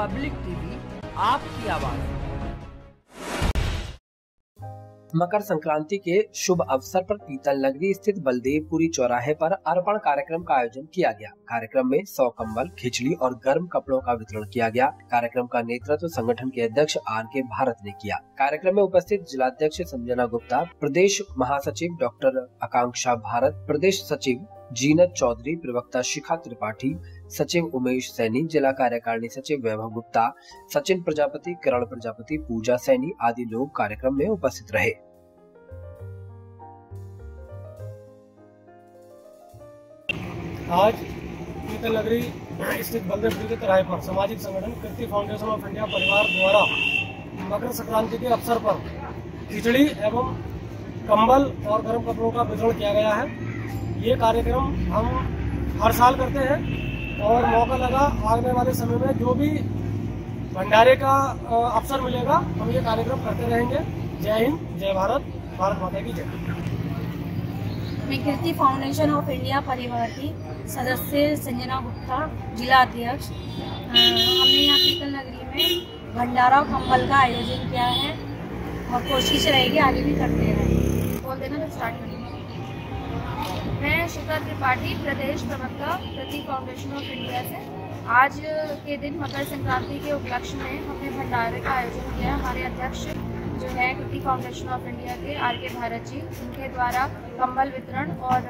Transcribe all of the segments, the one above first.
Public TV, आपकी आवाज़। मकर संक्रांति के शुभ अवसर पर पीतल नगरी स्थित बलदेवपुरी चौराहे पर अर्पण कार्यक्रम का आयोजन किया गया। कार्यक्रम में सौ कम्बल खिचड़ी और गर्म कपड़ों का वितरण किया गया। कार्यक्रम का नेतृत्व संगठन के अध्यक्ष आर के भारत ने किया। कार्यक्रम में उपस्थित जिलाध्यक्ष संजना गुप्ता, प्रदेश महासचिव डॉक्टर आकांक्षा भारत, प्रदेश सचिव जीनत चौधरी, प्रवक्ता शिखा त्रिपाठी सचिव उमेश सैनी, जिला कार्यकारिणी सचिव वैभव गुप्ता, सचिन प्रजापति, किरण प्रजापति, पूजा सैनी आदि लोग कार्यक्रम में उपस्थित रहे। आज कीर्तन नगरी स्थित के तिराहे पर सामाजिक संगठन कृति फाउंडेशन ऑफ़ इंडिया परिवार द्वारा मकर संक्रांति के अवसर पर खिचड़ी एवं कंबल और गर्म कपड़ों का वितरण किया गया है। ये कार्यक्रम हम हर साल करते हैं। और मौका लगा आने वाले समय में जो भी भंडारे का अवसर मिलेगा, हम ये कार्यक्रम करते रहेंगे। जय हिंद, जय भारत भारत माता की जय। मैं कीर्ति फाउंडेशन ऑफ़ इंडिया परिवार की सदस्य संजना गुप्ता, जिला अध्यक्ष। हमने यहाँ कीर्तन नगरी में भंडारा कंबल का आयोजन किया है और कोशिश रहेगी आगे भी करते रहें बोल देना तो स्टार्ट मैं शिखा त्रिपाठी, प्रदेश प्रवक्ता, प्रति फाउंडेशन ऑफ़ इंडिया से। आज के दिन मकर संक्रांति के उपलक्ष्य में हमने भंडारे का आयोजन किया हमारे अध्यक्ष जो है कृति फाउंडेशन ऑफ़ इंडिया के आर के भारत जी, उनके द्वारा कंबल वितरण और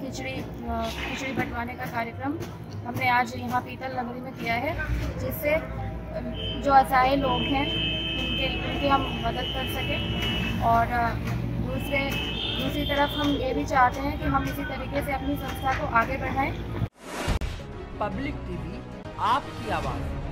खिचड़ी खिचड़ी बंटवाने का कार्यक्रम हमने आज यहाँ पीतल नगरी में किया है, जिससे जो असहाय लोग हैं, उनके, उनकी हम मदद कर सकें और दूसरे दूसरी तरफ़ हम ये भी चाहते हैं कि हम इसी तरीके से अपनी संस्था को आगे बढ़ाएँ। पब्लिक टीवी, आपकी आवाज़।